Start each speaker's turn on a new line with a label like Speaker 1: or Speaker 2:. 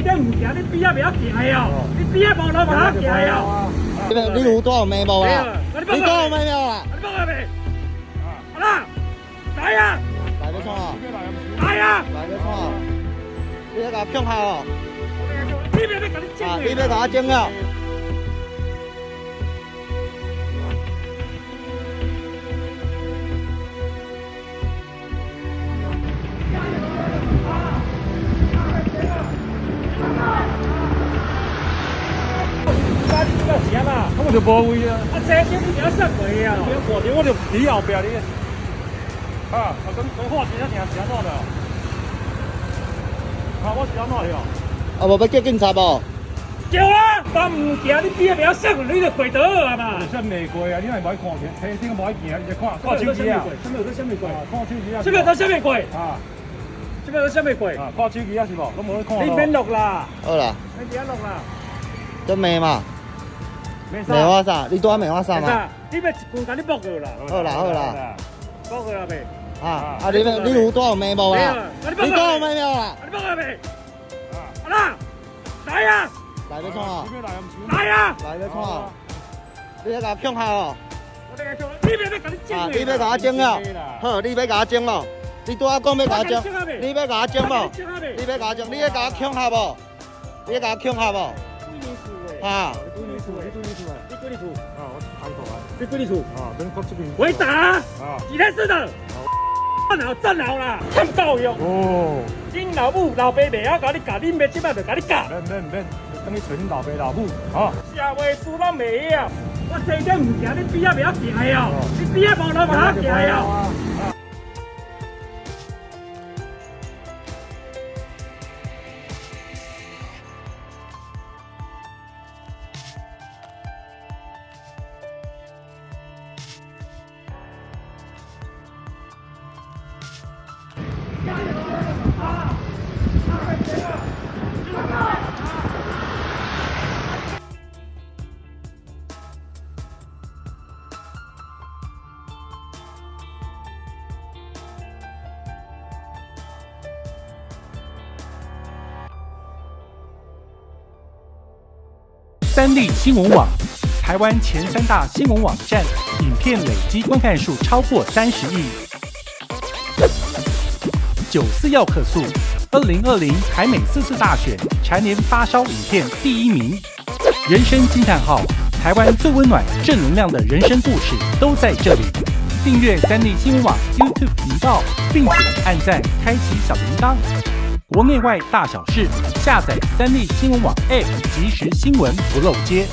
Speaker 1: 你边啊不要行的哦，你边啊无路行的哦。
Speaker 2: 你你有多少眉毛啦？你多少眉毛啊？
Speaker 1: 你帮我未？好啦，来呀！
Speaker 2: 来要创啊！
Speaker 1: 来呀！
Speaker 2: 来要创啊！你要甲我强下哦！
Speaker 1: 你别要甲你整
Speaker 2: 啊！你要甲我整了！
Speaker 3: 就无位啊！
Speaker 1: 啊，这些你不要上回啊！
Speaker 3: 你看着我就伫后壁你。啊，我跟跟话钱啊，钱钱哪的？啊，我钱哪去啊？
Speaker 2: 啊，无要叫警察无？
Speaker 1: 叫啊！但唔行，你边不要上，你就跪倒啊嘛！
Speaker 3: 上未跪啊？你还唔爱看钱？车顶唔爱行，你看看手机啊？
Speaker 1: 什么有什么跪？
Speaker 3: 看手机啊？
Speaker 1: 这边在什么跪？
Speaker 3: 啊，
Speaker 1: 这边在什么跪？
Speaker 3: 啊，看手机啊是无？都冇得看。
Speaker 1: 你免录啦！
Speaker 2: 好啦，
Speaker 1: 录啦！
Speaker 2: 做咩嘛？
Speaker 1: 没
Speaker 2: 梅花啥？你多梅花啥嘛？
Speaker 1: 你别光甲你剥去啦！
Speaker 2: 好啦好啦，
Speaker 1: 剥去啦未？
Speaker 2: 啊啊！你你有多少眉毛啦？你多少眉毛啦？
Speaker 1: 你剥过未？啊啦，来呀！
Speaker 2: 来要创啊！
Speaker 1: 来呀！
Speaker 2: 来要创啊！你要甲我强下哦！
Speaker 1: 你别要甲你整
Speaker 2: 啊！你要甲我整了？好，你要甲我整咯？你拄仔讲要甲我整，你要甲我整无？你要甲我整？你要甲我强下无？你要甲我强下无？啊！
Speaker 1: 你几年厝？你几年厝？你几年厝？
Speaker 3: 啊，我啊！啊，等靠这边。
Speaker 1: 回答！
Speaker 3: 啊！
Speaker 1: 几天是的？站好站好啦！看教育。
Speaker 3: 哦。
Speaker 1: 恁老母老爸未晓教你教，恁爸即摆就教你教。
Speaker 3: 免免免，等你找恁老爸老母，啊！
Speaker 1: 社会事咱未晓，我这点物件你边啊不要行的哦，你边啊无路无好行的哦。
Speaker 4: 三立新闻网，台湾前三大新闻网站，影片累积观看数超过三十亿。九四要客诉，二零二零台美四次大选蝉联发烧影片第一名。人生惊叹号，台湾最温暖正能量的人生故事都在这里。订阅三立新闻网 YouTube 频道，并且按赞开启小铃铛。国内外大小事，下载三立新闻网 App，及时新闻不漏接。